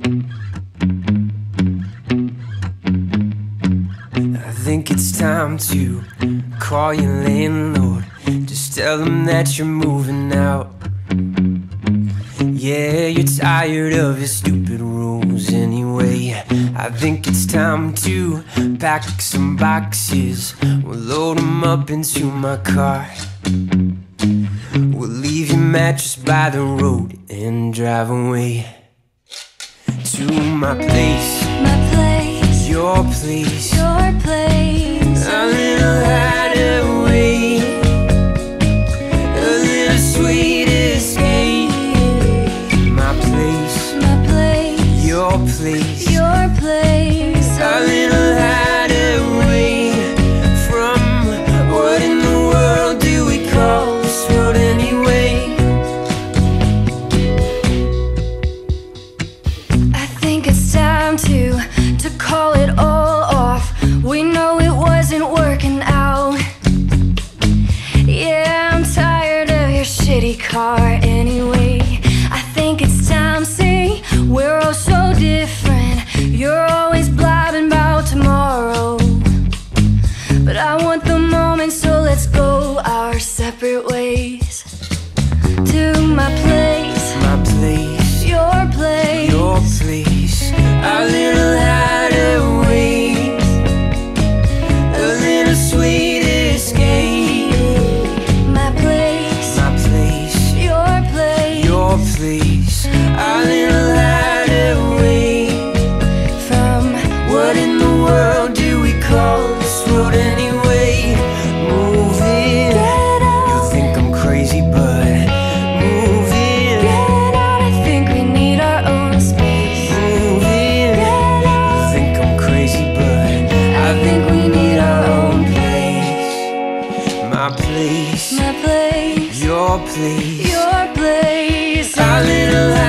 I think it's time to call your landlord. Just tell him that you're moving out. Yeah, you're tired of your stupid rules anyway. I think it's time to pack some boxes. We'll load them up into my car. We'll leave your mattress by the road and drive away to my place, My place, your place. your place. A little hideaway, a little sweet escape. My place, My place, your place, your place. Car anyway. I think it's time, see, we're all so different. You're always blabbing about tomorrow. But I want the moment, so let's go our separate ways. To my place, My place, your place. your place, a little place, your place, your place. a little